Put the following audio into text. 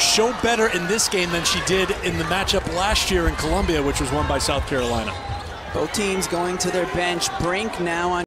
show better in this game than she did in the matchup last year in Columbia, which was won by South Carolina. Both teams going to their bench. Brink now on